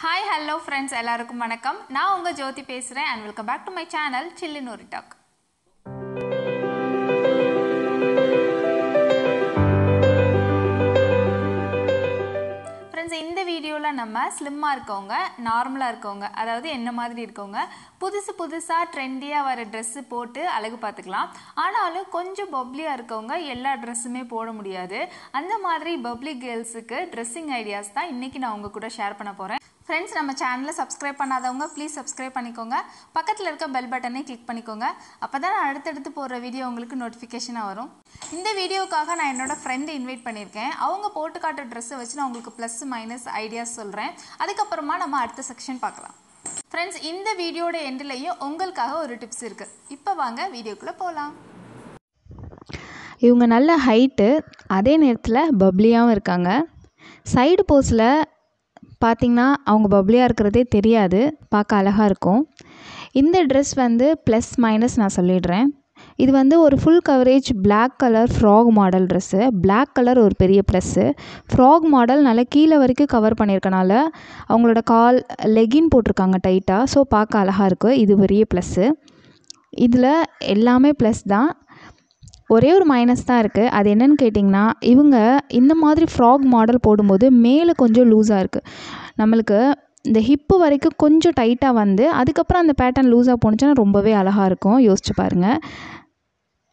Hi hello friends எல்லாருக்கும் வணக்கம். நான் உங்கள் ஜோதி பேசுகிறேன் and welcome back to my channel சில்லுன்னு ஒரு டாக் ஃப்ரெண்ட்ஸ் இந்த வீடியோவில் நம்ம ஸ்லிம்மாக இருக்கவங்க நார்மலாக இருக்கவங்க அதாவது என்ன மாதிரி இருக்கவங்க புதுசு புதுசாக ட்ரெண்டியாக வர ட்ரெஸ்ஸு போட்டு அழகு பார்த்துக்கலாம். ஆனாலும் கொஞ்சம் பப்ளியாக இருக்கவங்க எல்லா ட்ரெஸ்ஸுமே போட முடியாது. அந்த மாதிரி பப்ளி கேர்ள்ஸுக்கு ட்ரெஸ்ஸிங் ஐடியாஸ் தான் இன்றைக்கி நான் உங்கள் கூட ஷேர் பண்ண போகிறேன் ஃப்ரெண்ட்ஸ் நம்ம சேனலை சப்ஸ்கிரைப் பண்ணாதவங்க ப்ளீஸ் சப்ஸ்கிரைப் பண்ணிக்கோங்க. பக்கத்தில் இருக்க பெல் பட்டனை கிளிக் பண்ணிக்கோங்க. அப்போ தான் நான் அடுத்தடுத்து போடுற வீடியோ உங்களுக்கு நோட்டிஃபிகேஷனாக வரும். இந்த வீடியோக்காக நான் என்னோடய ஃப்ரெண்டு இன்வைட் பண்ணியிருக்கேன். அவங்க போட்டு காட்டுற ட்ரெஸ்ஸை வச்சு நான் உங்களுக்கு ப்ளஸ் மைனஸ் ஐடியாஸ் சொல்கிறேன் அதுக்கப்புறமா நம்ம அடுத்த செக்ஷன் பார்க்கலாம். ஃப்ரெண்ட்ஸ் இந்த வீடியோட எண்ட்லேயும் உங்களுக்காக ஒரு டிப்ஸ் இருக்குது இப்போ வாங்க வீடியோக்குள்ளே போகலாம் இவங்க நல்ல ஹைட்டு அதே நேரத்தில் பப்ளியாகவும் இருக்காங்க. சைடு போஸில் பார்த்திங்கன்னா அவங்க பப்ளியாக இருக்கிறதே தெரியாது. பார்க்க அழகாக இருக்கும். இந்த ட்ரெஸ் வந்து ப்ளஸ் மைனஸ் நான் சொல்லிடுறேன். இது வந்து ஒரு full coverage black colour frock model dress black colour ஒரு பெரிய ப்ளஸ்ஸு ஃப்ராக் மாடல் நல்லா கீழே வரைக்கும் கவர் பண்ணியிருக்கனால அவங்களோட கால் லெகின் போட்டிருக்காங்க டைட்டாக ஸோ பார்க்க அழகாக இருக்குது இது பெரிய ப்ளஸ்ஸு இதில் எல்லாமே ப்ளஸ் தான். ஒரே ஒரு மைனஸ் தான் இருக்குது அது என்னன்னு கேட்டிங்கன்னா இவங்க இந்த மாதிரி ஃப்ராக் மாடல் போடும்போது மேலே கொஞ்சம் லூஸாக இருக்குது நம்மளுக்கு இந்த ஹிப்பு வரைக்கும் கொஞ்சம் டைட்டாக வந்து அதுக்கப்புறம் அந்த பேட்டர்ன் லூஸாக போணுச்சுன்னா ரொம்பவே அழகாக இருக்கும். யோசிச்சு பாருங்கள்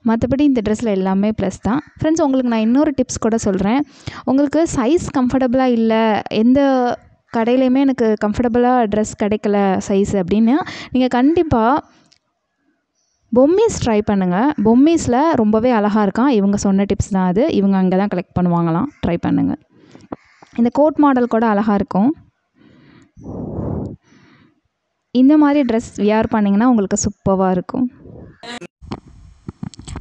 மற்றபடி இந்த ட்ரெஸ்ஸில் எல்லாமே ப்ளஸ் தான். ஃப்ரெண்ட்ஸ் உங்களுக்கு நான் இன்னொரு டிப்ஸ் கூட சொல்கிறேன் உங்களுக்கு சைஸ் கம்ஃபர்டபுளாக இல்லை எந்த கடையிலையுமே எனக்கு கம்ஃபர்டபுளாக ட்ரெஸ் கிடைக்கல சைஸ் அப்படின்னு நீங்கள் கண்டிப்பாக பொம்மிஸ் ட்ரை பண்ணுங்கள் பொம்மிஸில் ரொம்பவே அழகாக இருக்கான். இவங்க சொன்ன டிப்ஸ் தான் அது. இவங்க அங்கே தான் கலெக்ட் பண்ணுவாங்களாம். ட்ரை பண்ணுங்கள் இந்த கோட் மாடல் கூட அழகாக இருக்கும். இந்த மாதிரி ட்ரெஸ் வியர் பண்ணிங்கன்னா உங்களுக்கு சூப்பராக இருக்கும்.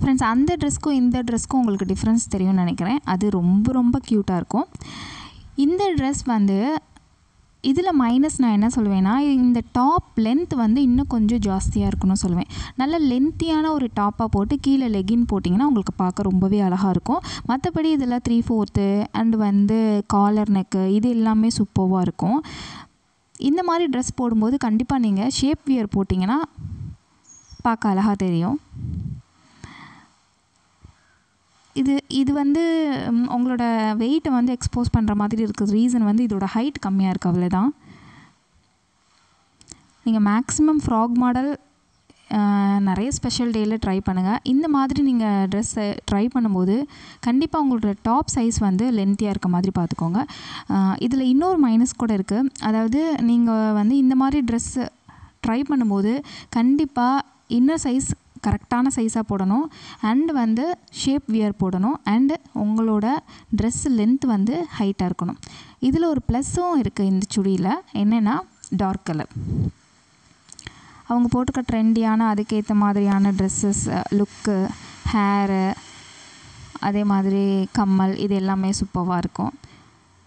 ஃப்ரெண்ட்ஸ் அந்த ட்ரெஸ்க்கும் இந்த ட்ரெஸ்க்கும் உங்களுக்கு டிஃப்ரென்ஸ் தெரியும்னு நினைக்கிறேன். அது ரொம்ப ரொம்ப க்யூட்டாக இருக்கும். இந்த ட்ரெஸ் வந்து இதில் மைனஸ் நான் என்ன சொல்லுவேன்னா இந்த டாப் லென்த் வந்து இன்னும் கொஞ்சம் ஜாஸ்தியாக இருக்கணும்னு சொல்லுவேன். நல்ல லென்த்தியான ஒரு டாப்பாக போட்டு கீழே லெகின் போட்டிங்கன்னா உங்களுக்கு பார்க்க ரொம்பவே அழகாக இருக்கும். மற்றபடி இதில் த்ரீ ஃபோர்த்து அண்டு வந்து காலர் நெக்கு இது எல்லாமே சூப்பர்வாக இருக்கும். இந்த மாதிரி ட்ரெஸ் போடும்போது கண்டிப்பாக நீங்கள் ஷேப் வியர் போட்டிங்கன்னா பார்க்க அழகாக தெரியும். இது இது வந்து உங்களோட வெயிட்டை வந்து எக்ஸ்போஸ் பண்ணுற மாதிரி இருக்குது ரீசன் வந்து இதோட ஹைட் கம்மியாக இருக்குது அவ்வளோதான் நீங்கள் மேக்ஸிமம் ஃப்ராக் மாடல் நிறைய ஸ்பெஷல் டேயில் ட்ரை பண்ணுங்கள் இந்த மாதிரி நீங்கள் ட்ரெஸ்ஸை ட்ரை பண்ணும்போது கண்டிப்பாக உங்களோட டாப் சைஸ் வந்து லென்த்தியாக இருக்க மாதிரி பார்த்துக்கோங்க இதில் இன்னொரு மைனஸ் கூட இருக்குது அதாவது நீங்கள் வந்து இந்த மாதிரி ட்ரெஸ்ஸு ட்ரை பண்ணும்போது கண்டிப்பாக இன்னர் சைஸ் கரெக்டான சைஸாக போடணும். அண்ட் வந்து ஷேப் வியர் போடணும். அண்டு உங்களோட ட்ரெஸ் லென்த் வந்து ஹைட்டாக இருக்கணும். இதில் ஒரு ப்ளஸ்ஸும் இருக்குது இந்த சுடியில். என்னென்னா டார்க் கலர் அவங்க போட்டுக்க ட்ரெண்டியான அதுக்கேற்ற மாதிரியான ட்ரெஸ்ஸஸ் லுக்கு ஹேரு அதே மாதிரி கம்மல் இது எல்லாமே சூப்பராக இருக்கும்.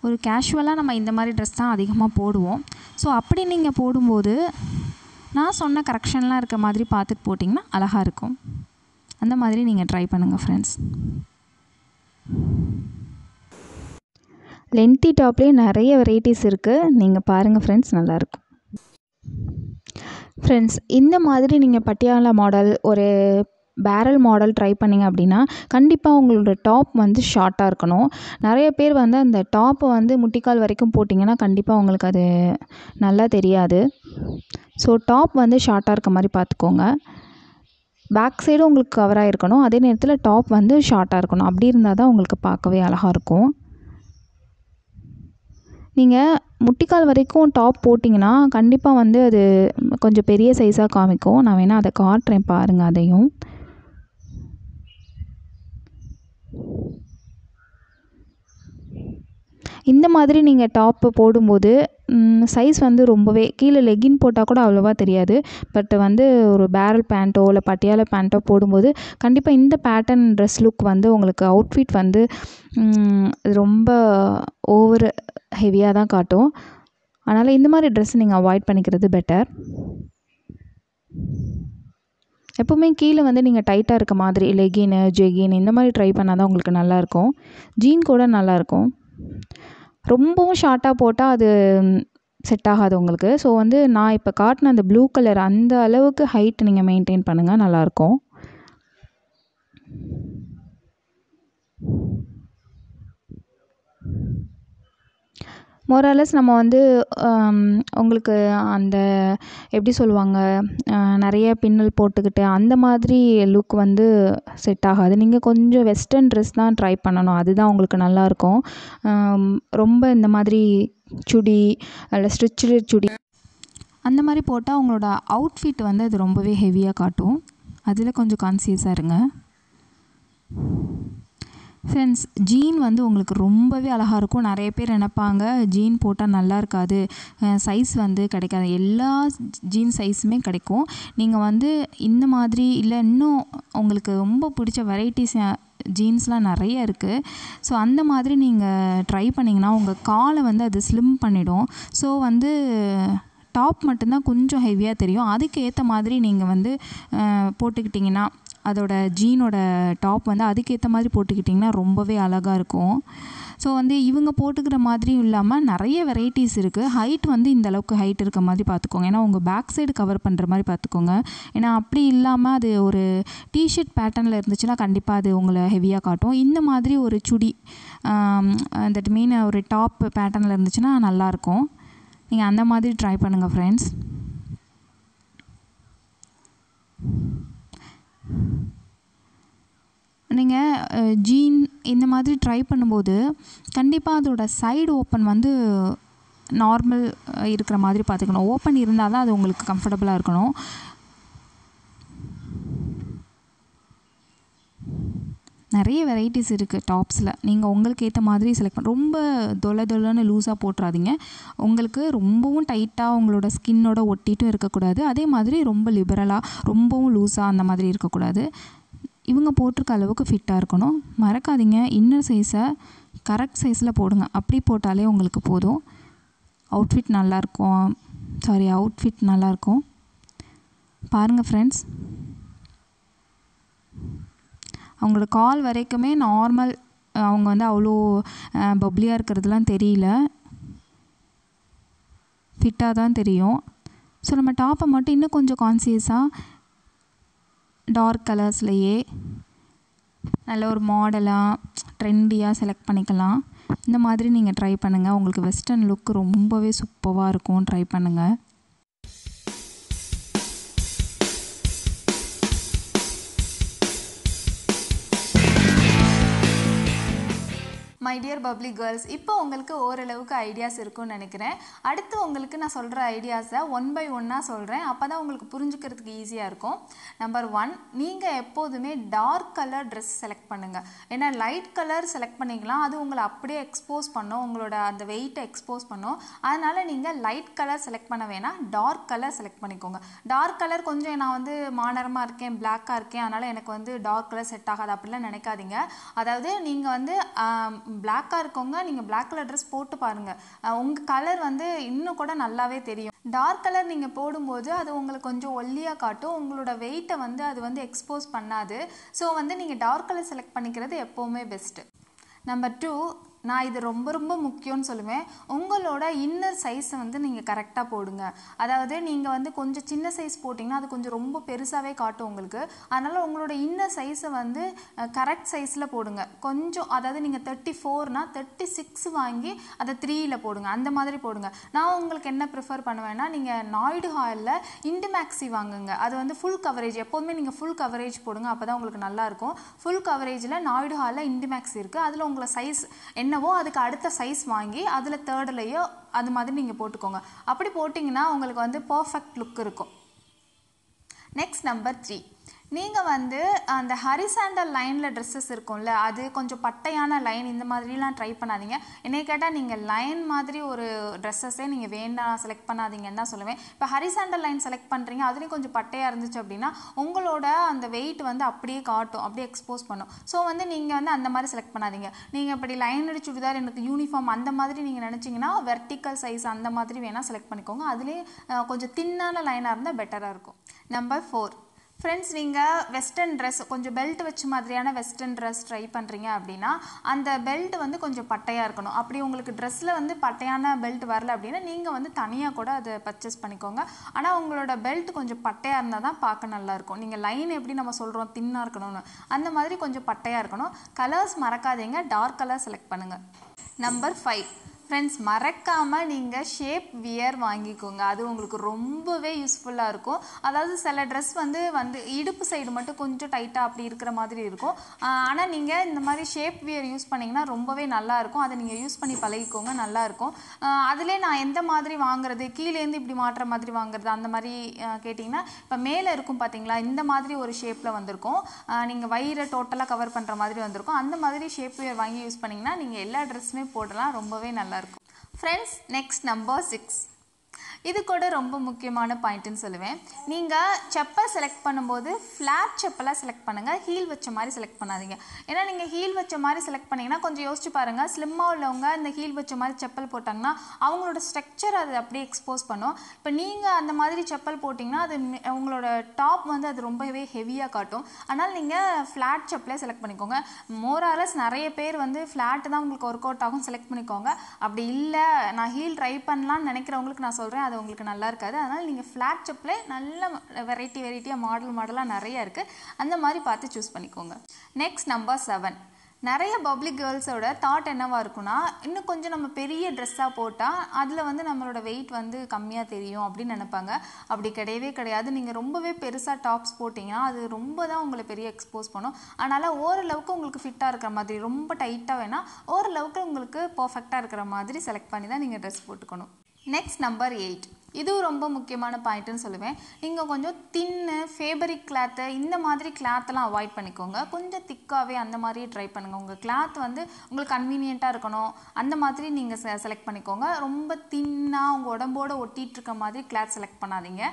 ஒரு கேஷுவலாக நம்ம இந்த மாதிரி ட்ரெஸ் தான் அதிகமாக போடுவோம். ஸோ அப்படி நீங்கள் போடும்போது நான் சொன்ன கரெக்ஷன்லாம் இருக்க மாதிரி பார்த்துட்டு போட்டிங்கன்னா அழகாக இருக்கும். அந்த மாதிரி நீங்கள் ட்ரை பண்ணுங்கள் ஃப்ரெண்ட்ஸ் லென்த்தி டாப்லேயே நிறைய வெரைட்டிஸ் இருக்குது நீங்கள் பாருங்கள் ஃப்ரெண்ட்ஸ் நல்லாயிருக்கும் ஃப்ரெண்ட்ஸ் இந்த மாதிரி நீங்கள் பட்டியாலா மாடல் ஒரு பேரல் மாடல் ட்ரை பண்ணிங்க அப்படின்னா கண்டிப்பாக உங்களோட டாப் வந்து ஷார்ட்டாக இருக்கணும். நிறைய பேர் வந்து அந்த டாப்பை வந்து முட்டிக்கால் வரைக்கும் போட்டிங்கன்னா கண்டிப்பாக உங்களுக்கு அது நல்லா தெரியாது. ஸோ டாப் வந்து ஷார்ட்டாக இருக்க மாதிரி பார்த்துக்கோங்க. பேக் சைடும் உங்களுக்கு கவராக இருக்கணும் அதே நேரத்தில் டாப் வந்து ஷார்ட்டாக இருக்கணும். அப்படி இருந்தால் தான் உங்களுக்கு பார்க்கவே அழகாக இருக்கும். நீங்கள் முட்டிக்கால் வரைக்கும் டாப் போட்டிங்கன்னா கண்டிப்பாக வந்து அது கொஞ்சம் பெரிய சைஸாக காமிக்கும். நான் வேணால் அதை காட்டுறேன் பாருங்கள் அதையும். இந்த மாதிரி நீங்கள் டாப்பு போடும்போது சைஸ் வந்து ரொம்பவே கீழே லெகின் போட்டால் கூட அவ்வளோவா தெரியாது. பட் வந்து ஒரு பேரல் பேண்ட்டோ இல்லை பட்டியாலா பேண்ட்டோ போடும்போது கண்டிப்பாக இந்த பேட்டர்ன் ட்ரெஸ் லுக் வந்து உங்களுக்கு அவுட்ஃபிட் வந்து ரொம்ப ஓவர் ஹெவியாக தான் காட்டும். அதனால் இந்த மாதிரி ட்ரெஸ் நீங்கள் அவாய்ட் பண்ணிக்கிறது பெட்டர் எப்போவுமே கீழே வந்து நீங்கள் டைட்டாக இருக்க மாதிரி லெகின்னு ஜெகின் இந்த மாதிரி ட்ரை பண்ணால் தான் உங்களுக்கு நல்லாயிருக்கும் ஜீன் கூட நல்லாயிருக்கும் ரொம்பவும் ஷார்ட்டாக போட்டால் அது செட் ஆகாது உங்களுக்கு. ஸோ வந்து நான் இப்போ காட்டின அந்த ப்ளூ கலர் அந்த அளவுக்கு ஹைட் நீங்கள் மெயின்டைன் பண்ணுங்கள் நல்லாயிருக்கும் மோராலஸ் நம்ம வந்து um, உங்களுக்கு அந்த எப்படி சொல்லுவாங்க நிறைய பின்னல் போட்டுக்கிட்டு அந்த மாதிரி லுக் வந்து செட் ஆகாது. நீங்கள் கொஞ்சம் வெஸ்டர்ன் ட்ரெஸ் தான் ட்ரை பண்ணணும். அதுதான் உங்களுக்கு நல்லாயிருக்கும் um, ரொம்ப இந்த மாதிரி சுடி அதில் ஸ்ட்ரிச்சு சுடி அந்த மாதிரி போட்டால் உங்களோட அவுட்ஃபிட் வந்து அது ரொம்பவே ஹெவியாக காட்டும். அதில் கொஞ்சம் கான்சியஸாக இருங்க. ஃப்ரெண்ட்ஸ் ஜீன் வந்து உங்களுக்கு ரொம்பவே அழகாக இருக்கும். நிறைய பேர் நினைப்பாங்க ஜீன் போட்டால் நல்லா இருக்காது. சைஸ் வந்து கிடைக்காது. எல்லா ஜீன் சைஸுமே கிடைக்கும். நீங்கள் வந்து இந்த மாதிரி இல்லை இன்னும் உங்களுக்கு ரொம்ப பிடிச்ச வெரைட்டிஸ் ஜீன்ஸ்லாம் நிறைய இருக்குது ஸோ அந்த மாதிரி நீங்கள் ட்ரை பண்ணிங்கன்னா உங்கள் காலை வந்து அது ஸ்லிம் பண்ணிடும். ஸோ வந்து டாப் மட்டும்தான் கொஞ்சம் ஹெவியாக தெரியும். அதுக்கு ஏற்ற மாதிரி நீங்கள் வந்து போட்டுக்கிட்டிங்கன்னா அதோட ஜீனோட டாப் வந்து அதுக்கேற்ற மாதிரி போட்டுக்கிட்டிங்கன்னா ரொம்பவே அழகாக இருக்கும். ஸோ வந்து இவங்க போட்டுக்கிற மாதிரியும் இல்லாமல் நிறைய வெரைட்டிஸ் இருக்குது ஹைட் வந்து இந்த அளவுக்கு ஹைட் இருக்க மாதிரி பார்த்துக்கோங்க ஏன்னா உங்கள் பேக் சைடு கவர் பண்ணுற மாதிரி பார்த்துக்கோங்க ஏன்னா அப்படி இல்லாமல் அது ஒரு டிஷர்ட் பேட்டர்னில் இருந்துச்சுன்னா கண்டிப்பாக அது உங்களை ஹெவியாக காட்டும். இந்த மாதிரி ஒரு சுடி தட் மீன் ஒரு டாப் பேட்டர்னில் இருந்துச்சுன்னா நல்லாயிருக்கும் நீங்கள் அந்த மாதிரி ட்ரை பண்ணுங்கள் ஃப்ரெண்ட்ஸ் நீங்கள் ஜீன் இந்த மாதிரி ட்ரை பண்ணும்போது கண்டிப்பாக அதோட சைடு ஓப்பன் வந்து நார்மல் இருக்கிற மாதிரி பார்த்துக்கணும். ஓப்பன் இருந்தால் தான் அது உங்களுக்கு கம்ஃபர்டபுளாக இருக்கணும். நிறைய வெரைட்டிஸ் இருக்குது டாப்ஸில் நீங்கள் உங்களுக்கு ஏற்ற மாதிரி செலக்ட் பண்ண ரொம்ப தொலை தொலைன்னு லூஸாக போட்டுறாதீங்க. உங்களுக்கு ரொம்பவும் டைட்டாக உங்களோட ஸ்கின்னோட ஒட்டிட்டும் இருக்கக்கூடாது. அதே மாதிரி ரொம்ப லிபரலாக ரொம்பவும் லூஸாக அந்த மாதிரி இருக்கக்கூடாது. இவங்க போட்டிருக்க அளவுக்கு ஃபிட்டாக இருக்கணும். மறக்காதீங்க. இன்னர் சைஸை கரெக்ட் சைஸில் போடுங்க. அப்படி போட்டாலே உங்களுக்கு போதும். அவுட்ஃபிட் நல்லாயிருக்கும் சாரி அவுட்ஃபிட் நல்லாயிருக்கும் பாருங்கள் ஃப்ரெண்ட்ஸ் அவங்களோட கால் வரைக்குமே நார்மல் அவங்க வந்து அவ்வளோ பப்ளியாக இருக்கிறதுலாம் தெரியல. ஃபிட்டாக தான் தெரியும். ஸோ நம்ம டாப்பை மட்டும் இன்னும் கொஞ்சம் கான்சியஸாக டார்க் கலர்ஸ்லையே நல்ல ஒரு மாடலாக ட்ரெண்டியாக செலக்ட் பண்ணிக்கலாம். இந்த மாதிரி நீங்கள் ட்ரை பண்ணுங்கள் உங்களுக்கு வெஸ்டர்ன் லுக் ரொம்பவே சூப்பவாக இருக்கும் ட்ரை பண்ணுங்கள் மை டியர் பப்ளிக் கேர்ள்ஸ் இப்போ உங்களுக்கு ஓரளவுக்கு ஐடியாஸ் இருக்கும்னு நினைக்கிறேன். அடுத்து உங்களுக்கு நான் சொல்கிற ஐடியாஸை ஒன் பை ஒன்னாக சொல்கிறேன் அப்போ தான் உங்களுக்கு புரிஞ்சுக்கிறதுக்கு ஈஸியாக இருக்கும். நம்பர் ஒன் நீங்கள் எப்போதுமே டார்க் கலர் ட்ரெஸ் செலக்ட் பண்ணுங்கள் ஏன்னா லைட் கலர் செலக்ட் பண்ணிக்கலாம் அது உங்களை அப்படியே எக்ஸ்போஸ் பண்ணும். உங்களோட அந்த வெயிட்டை எக்ஸ்போஸ் பண்ணும். அதனால் நீங்கள் லைட் கலர் செலக்ட் பண்ண வேணாம். டார்க் கலர் செலக்ட் பண்ணிக்கோங்க. டார்க் கலர் கொஞ்சம் நான் வந்து மானரமாக இருக்கேன் பிளாக்காக இருக்கேன். அதனால் எனக்கு வந்து டார்க் கலர் செட் ஆகாது அப்படிலாம் நினைக்காதீங்க. அதாவது நீங்கள் வந்து பிளாக்காக இருக்கவங்க நீங்கள் பிளாக் கலர் ட்ரெஸ் போட்டு பாருங்கள் உங்கள் கலர் வந்து இன்னும் கூட நல்லாவே தெரியும். டார்க் கலர் நீங்கள் போடும்போது அது உங்களுக்கு கொஞ்சம் ஒல்லியாக காட்டும். உங்களோட வெயிட்டை வந்து அது வந்து எக்ஸ்போஸ் பண்ணாது. ஸோ வந்து நீங்கள் டார்க் கலர் செலக்ட் பண்ணிக்கிறது எப்போவுமே பெஸ்ட்டு நம்பர் டூ நான் இது ரொம்ப ரொம்ப முக்கியம்னு சொல்லுவேன். உங்களோட இன்னர் சைஸை வந்து நீங்கள் கரெக்டாக போடுங்க. அதாவது நீங்கள் வந்து கொஞ்சம் சின்ன சைஸ் போட்டிங்கன்னா அது கொஞ்சம் ரொம்ப பெருசாகவே காட்டும் உங்களுக்கு. அதனால் உங்களோட இன்னர் சைஸை வந்து கரெக்ட் சைஸில் போடுங்க. கொஞ்சம் அதாவது நீங்கள் தேர்ட்டி ஃபோர்னா தேர்ட்டி சிக்ஸ் வாங்கி அதை த்ரீயில் போடுங்க. அந்த மாதிரி போடுங்க. நான் உங்களுக்கு என்ன ப்ரிஃபர் பண்ணுவேன்னா நீங்கள் நாய்டு ஹாலில் இண்டுமேக்ஸி வாங்குங்க. அது வந்து ஃபுல் கவரேஜ் எப்போதுமே நீங்கள் ஃபுல் கவரேஜ் போடுங்க அப்போ தான் உங்களுக்கு நல்லாயிருக்கும் ஃபுல் கவரேஜில் நாய்டு ஹாலில் இண்டுமேக்ஸி இருக்குது அதில் உங்களை சைஸ் என்னவோ அதுக்கு அடுத்த சைஸ் வாங்கி அதில் தேர்டுலேயோ அது மாதிரி நீங்கள் போட்டுக்கோங்க. அப்படி போட்டிங்கன்னா உங்களுக்கு வந்து பர்ஃபெக்ட் லுக் இருக்கும். நெக்ஸ்ட் நம்பர் த்ரீ நீங்கள் வந்து அந்த ஹரிசாண்டல் லைனில் ட்ரெஸ்ஸஸ் இருக்கும்ல அது கொஞ்சம் பட்டையான லைன் இந்த மாதிரிலாம் ட்ரை பண்ணாதீங்க. என்னை கேட்டால் நீங்கள் லைன் மாதிரி ஒரு ட்ரெஸ்ஸஸே நீங்கள் வேண்டாம் செலக்ட் பண்ணாதீங்கன்னு தான் சொல்லுவேன். இப்போ ஹரிசாண்டல் லைன் செலக்ட் பண்ணுறீங்க அதுலேயும் கொஞ்சம் பட்டையாக இருந்துச்சு அப்படின்னா உங்களோட அந்த வெயிட் வந்து அப்படியே காட்டும் அப்படியே எக்ஸ்போஸ் பண்ணும். ஸோ வந்து நீங்கள் வந்து அந்த மாதிரி செலக்ட் பண்ணாதீங்க. நீங்கள் இப்படி லைன் அடி சுடிதார் எனக்கு யூனிஃபார்ம் அந்த மாதிரி நீங்கள் நினச்சிங்கன்னா வெர்டிக்கல் சைஸ் அந்த மாதிரி வேணால் செலக்ட் பண்ணிக்கோங்க. அதுலேயே கொஞ்சம் தின்னான லைனாக இருந்தால் பெட்டராக இருக்கும். நம்பர் ஃபோர் ஃப்ரெண்ட்ஸ் நீங்கள் வெஸ்டர்ன் ட்ரெஸ் கொஞ்சம் பெல்ட் வச்ச மாதிரியான வெஸ்டர்ன் ட்ரெஸ் ட்ரை பண்ணுறீங்க அப்படின்னா அந்த பெல்ட் வந்து கொஞ்சம் பட்டையாக இருக்கணும். அப்படி உங்களுக்கு ட்ரெஸ்ஸில் வந்து பட்டையான பெல்ட் வரல அப்படின்னா நீங்கள் வந்து தனியாக கூட அதை பர்ச்சேஸ் பண்ணிக்கோங்க. ஆனால் உங்களோட பெல்ட் கொஞ்சம் பட்டையாக இருந்தால் தான் பார்க்க நல்லாயிருக்கும் நீங்கள் லைன் எப்படி நம்ம சொல்கிறோம் தின்னாக இருக்கணும்னு அந்த மாதிரி கொஞ்சம் பட்டையாக இருக்கணும். கலர்ஸ் மறக்காதீங்க டார்க் கலர் செலக்ட் பண்ணுங்கள் நம்பர் ஃபைவ் ஃப்ரெண்ட்ஸ் மறக்காமல் நீங்கள் ஷேப் வியர் வாங்கிக்கோங்க. அது உங்களுக்கு ரொம்பவே யூஸ்ஃபுல்லாக இருக்கும். அதாவது சில ட்ரெஸ் வந்து வந்து இடுப்பு சைடு மட்டும் கொஞ்சம் டைட்டாக அப்படி இருக்கிற மாதிரி இருக்கும். ஆனால் நீங்கள் இந்த மாதிரி ஷேப் வியர் யூஸ் பண்ணிங்கன்னா ரொம்பவே நல்லாயிருக்கும் அதை நீங்கள் யூஸ் பண்ணி பழகிக்கோங்க நல்லாயிருக்கும் அதிலே நான் எந்த மாதிரி வாங்குறது கீழேருந்து இப்படி மாட்டுற மாதிரி வாங்குறது அந்த மாதிரி கேட்டிங்கன்னா இப்போ மேலே இருக்கும் பார்த்தீங்களா இந்த மாதிரி ஒரு ஷேப்பில் வந்திருக்கும். நீங்கள் வயிறை டோட்டலாக கவர் பண்ணுற மாதிரி வந்திருக்கும். அந்த மாதிரி ஷேப் வியர் வாங்கி யூஸ் பண்ணிங்கன்னா நீங்கள் எல்லா ட்ரெஸ்ஸுமே போடலாம். ரொம்பவே நல்லாயிருக்கும் ஃப்ரெண்ட்ஸ் நெக்ஸ்ட் நம்பர் சிக்ஸ் இது கூட ரொம்ப முக்கியமான பாயிண்ட்டுன்னு சொல்லுவேன். நீங்கள் செப்பல் செலக்ட் பண்ணும்போது ஃப்ளாட் செப்பலாக செலக்ட் பண்ணுங்கள் ஹீல் வச்ச மாதிரி செலக்ட் பண்ணாதீங்க. ஏன்னா நீங்கள் ஹீல் வச்ச மாதிரி செலக்ட் பண்ணிங்கன்னா கொஞ்சம் யோசிச்சு பாருங்கள் ஸ்லிம்மாக உள்ளவங்க இந்த ஹீல் வச்ச மாதிரி செப்பல் போட்டாங்கன்னா அவங்களோட ஸ்ட்ரக்சர் அது அப்படியே எக்ஸ்போஸ் பண்ணும். இப்போ நீங்கள் அந்த மாதிரி செப்பல் போட்டிங்கன்னா அது உங்களோட டாப் வந்து அது ரொம்பவே ஹெவியாக காட்டும். அதனால் நீங்கள் ஃப்ளாட் செப்பலே செலக்ட் பண்ணிக்கோங்க. மோராலஸ் நிறைய பேர் வந்து ஃப்ளாட்டு தான் உங்களுக்கு ஒர்க் அவுட் ஆகும் செலக்ட் பண்ணிக்கோங்க. அப்படி இல்லை நான் ஹீல் ட்ரை பண்ணலான்னு நினைக்கிறவங்களுக்கு நான் சொல்கிறேன் அது உங்களுக்கு நல்லா இருக்காது. அதனால் நீங்கள் ஃப்ளாட் செப்பில் நல்ல வெரைட்டி வெரைட்டியாக மாடல் மாடலாக நிறைய இருக்குது அந்த மாதிரி பார்த்து சூஸ் பண்ணிக்கோங்க. நெக்ஸ்ட் நம்பர் செவன் நிறைய பப்ளிக் கேர்ள்ஸோட தாட் என்னவாக இருக்குன்னா இன்னும் கொஞ்சம் நம்ம பெரிய ட்ரெஸ்ஸாக போட்டால் அதில் வந்து நம்மளோட வெயிட் வந்து கம்மியாக தெரியும் அப்படின்னு நினைப்பாங்க. அப்படி கிடையவே கிடையாது. நீங்கள் ரொம்பவே பெருசாக டாப்ஸ் போட்டிங்கன்னா அது ரொம்ப தான் உங்களை பெரிய எக்ஸ்போஸ் பண்ணும். அதனால் ஓரளவுக்கு உங்களுக்கு ஃபிட்டாக இருக்கிற மாதிரி ரொம்ப டைட்டாக வேணால் ஓரளவுக்கு உங்களுக்கு பர்ஃபெக்டாக இருக்கிற மாதிரி செலக்ட் பண்ணி தான் நீங்கள் ட்ரெஸ் போட்டுக்கணும். நெக்ஸ்ட் நம்பர் எயிட் இதுவும் ரொம்ப முக்கியமான பாயிண்ட்டுன்னு சொல்லுவேன். நீங்கள் கொஞ்சம் தின்னு ஃபேபரிக் கிளாத்து இந்த மாதிரி கிளாத்தெல்லாம் அவாய்ட் பண்ணிக்கோங்க. கொஞ்சம் திக்காகவே அந்த மாதிரி ட்ரை பண்ணுங்கள் உங்கள் கிளாத் வந்து உங்களுக்கு கன்வீனியண்ட்டாக இருக்கணும். அந்த மாதிரி நீங்கள் செ செலக்ட் பண்ணிக்கோங்க. ரொம்ப தின்னாக உங்கள் உடம்போட ஒட்டிட்டு இருக்க மாதிரி கிளாத் செலக்ட் பண்ணாதீங்க.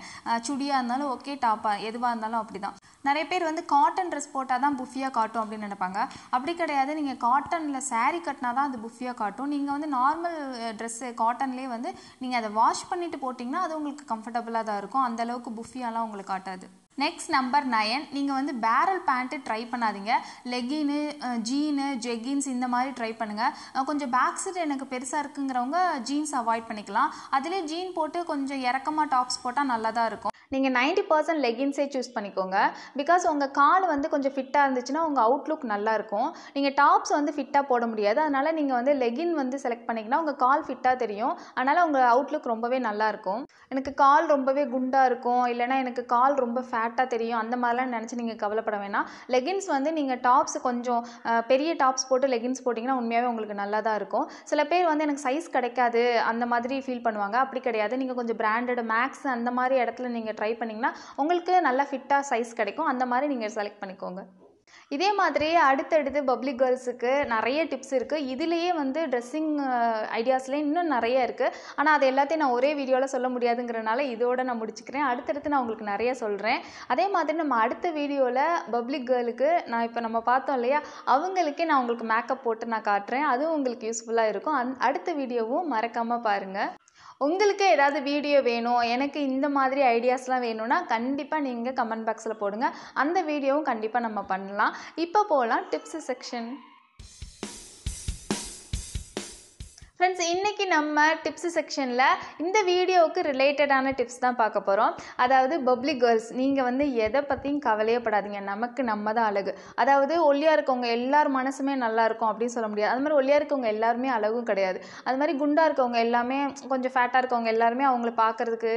சுடியாக இருந்தாலும் ஓகே டாப்பாக எதுவாக இருந்தாலும் அப்படி தான் நிறைய பேர் வந்து காட்டன் ட்ரெஸ் போட்டால் தான் புஃபியாக காட்டும் அப்படின்னு நினைப்பாங்க. அப்படி கிடையாது. நீங்கள் காட்டனில் சாரீ கட்டினா தான் அது புஃபியாக காட்டும். நீங்கள் வந்து நார்மல் ட்ரெஸ்ஸு காட்டன்லேயே வந்து நீங்கள் அதை வாஷ் பண்ணிவிட்டு போட்டிங்க போட்டிங்கன்னா அது உங்களுக்கு கம்ஃபர்டபுளாக தான் இருக்கும். அந்த அளவுக்கு புஃபியாலாம் உங்களுக்கு காட்டாது. நெக்ஸ்ட் நம்பர் நயன் நீங்கள் வந்து பேரல் பேண்ட்டு ட்ரை பண்ணாதீங்க. லெகின்னு ஜீனு ஜெகின்ஸ் இந்த மாதிரி ட்ரை பண்ணுங்கள் கொஞ்சம் பேக் சைடு எனக்கு பெருசாக இருக்குங்கிறவங்க ஜீன்ஸ் அவாய்ட் பண்ணிக்கலாம். அதிலே ஜீன் போட்டு கொஞ்சம் இறக்கமாக டாப்ஸ் போட்டால் நல்லா தான் இருக்கும். நீங்கள் நைன்ட்டி பர்சன்ட் லெகின்ஸே சூஸ் பண்ணிக்கோங்க. பிகாஸ் உங்கள் கால் வந்து கொஞ்சம் ஃபிட்டாக இருந்துச்சுன்னா உங்கள் அவுட்லுக் நல்லாயிருக்கும் நீங்கள் டாப்ஸ் வந்து ஃபிட்டாக போட முடியாது. அதனால் நீங்கள் வந்து லெகின் வந்து செலக்ட் பண்ணிங்கன்னா உங்கள் கால் ஃபிட்டாக தெரியும். அதனால் உங்கள் அவுட்லுக் ரொம்பவே நல்லாயிருக்கும் எனக்கு கால் ரொம்பவே குண்டாக இருக்கும். இல்லைனா எனக்கு கால் ரொம்ப ஃபேட்டாக தெரியும். அந்த மாதிரிலாம் நினச்சி நீங்கள் கவலைப்பட வேணாம். லெகின்ஸ் வந்து நீங்கள் டாப்ஸ் கொஞ்சம் பெரிய டாப்ஸ் போட்டு லெகின்ஸ் போட்டிங்கன்னா உண்மையாகவே உங்களுக்கு நல்லா தான் இருக்கும். சில பேர் வந்து எனக்கு சைஸ் கிடைக்காது. அந்த மாதிரி ஃபீல் பண்ணுவாங்க. அப்படி கிடையாது. நீங்கள் கொஞ்சம் பிராண்டட் மேக்ஸ் அந்த மாதிரி இடத்துல நீங்கள் ட்ரை பண்ணிங்கன்னா உங்களுக்கு நல்லா ஃபிட்டாக சைஸ் கிடைக்கும். அந்த மாதிரி நீங்கள் செலக்ட் பண்ணிக்கோங்க. இதே மாதிரியே அடுத்தடுத்து பப்ளிக் கேர்ள்ஸுக்கு நிறைய டிப்ஸ் இருக்குது இதுலேயே வந்து ட்ரெஸ்ஸிங் ஐடியாஸ்லேயே இன்னும் நிறைய இருக்குது ஆனால் அது எல்லாத்தையும் நான் ஒரே வீடியோவில் சொல்ல முடியாதுங்கிறனால இதோட நான் முடிச்சுக்கிறேன். அடுத்தடுத்து நான் உங்களுக்கு நிறைய சொல்கிறேன் அதே மாதிரி நம்ம அடுத்த வீடியோவில் பப்ளிக் கேர்ளுக்கு நான் இப்போ நம்ம பார்த்தோம் இல்லையா? அவங்களுக்கே நான் உங்களுக்கு மேக்கப் போட்டு நான் காட்டுறேன். அதுவும் உங்களுக்கு யூஸ்ஃபுல்லாக இருக்கும். அந் அடுத்த வீடியோவும் மறக்காமல் பாருங்கள் உங்களுக்கு ஏதாவது வீடியோ வேணும் எனக்கு இந்த மாதிரி ஐடியாஸ்லாம் வேணும்னா கண்டிப்பாக நீங்கள் கமெண்ட் பாக்ஸில் போடுங்க. அந்த வீடியோவும் கண்டிப்பாக நம்ம பண்ணலாம். இப்போ போகலாம் டிப்ஸ் செக்ஷன் ஃப்ரெண்ட்ஸ் இன்றைக்கி நம்ம டிப்ஸ் செக்ஷனில் இந்த வீடியோவுக்கு ரிலேட்டடான டிப்ஸ் தான் பார்க்க போகிறோம் அதாவது பப்ளிக் கேர்ள்ஸ் நீங்கள் வந்து எதை பற்றியும் கவலையே படாதீங்க. நமக்கு நம்ம தான் அழகு. அதாவது ஒல்லியாக இருக்கவங்க எல்லார் மனசுமே நல்லா இருக்கும் அப்படின்னு சொல்ல முடியாது. அது மாதிரி ஒல்லியாக இருக்கவங்க எல்லாருமே அழகும் கிடையாது. அது மாதிரி குண்டாக இருக்கவங்க எல்லாமே கொஞ்சம் ஃபேட்டாக இருக்கவங்க எல்லாருமே அவங்கள பார்க்கறதுக்கு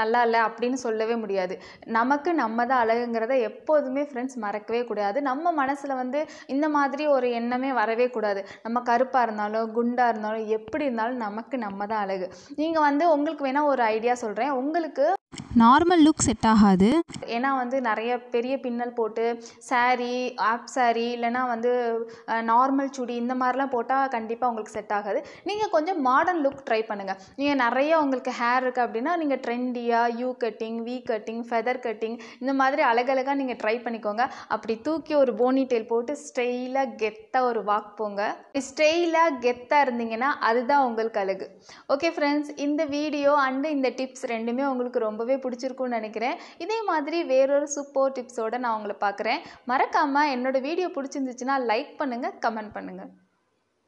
நல்லா இல்லை அப்படின்னு சொல்லவே முடியாது. நமக்கு நம்ம தான் அழகுங்கிறத எப்போதுமே ஃப்ரெண்ட்ஸ் மறக்கவே கூடாது. நம்ம மனசில் வந்து இந்த மாதிரி ஒரு எண்ணமே வரவே கூடாது. நம்ம கருப்பாக இருந்தாலும் குண்டாக இருந்தாலும் எப்படி இருந்தாலும் நமக்கு நம்ம தான் அழகு. நீங்கள் வந்து உங்களுக்கு வேணால் ஒரு ஐடியா சொல்கிறேன் உங்களுக்கு நார்மல் லுக் செட் ஆகாது. ஏன்னா வந்து நிறைய பெரிய பின்னல் போட்டு சாரீ ஆப் சாரீ இல்லைன்னா வந்து நார்மல் சுடி இந்த மாதிரிலாம் போட்டால் கண்டிப்பாக உங்களுக்கு செட் ஆகாது. நீங்கள் கொஞ்சம் மாடர்ன் லுக் ட்ரை பண்ணுங்கள் நீங்கள் நிறைய உங்களுக்கு ஹேர் இருக்குது அப்படின்னா நீங்கள் ட்ரெண்டியாக U cutting V cutting feather cutting இந்த மாதிரி அழகழகாக நீங்கள் ட்ரை பண்ணிக்கோங்க. அப்படி தூக்கி ஒரு போனி டெயில் போட்டு ஸ்டெயிலாக கெத்தாக ஒரு வாக் போங்க. ஸ்டெயிலாக கெத்தாக இருந்தீங்கன்னா அதுதான் உங்களுக்கு அழகு. ஓகே ஃப்ரெண்ட்ஸ் இந்த வீடியோ அண்டு இந்த டிப்ஸ் ரெண்டுமே உங்களுக்கு ரொம்ப ரொம்பவே பிடிச்சிருக்குன்னு நினைக்கிறேன். இதே மாதிரி வேறொரு சூப்பர் டிப்ஸோடு நான் உங்களை பார்க்குறேன். மறக்காமல் என்னோடய வீடியோ பிடிச்சிருந்துச்சுன்னா லைக் பண்ணுங்கள் கமெண்ட் பண்ணுங்கள்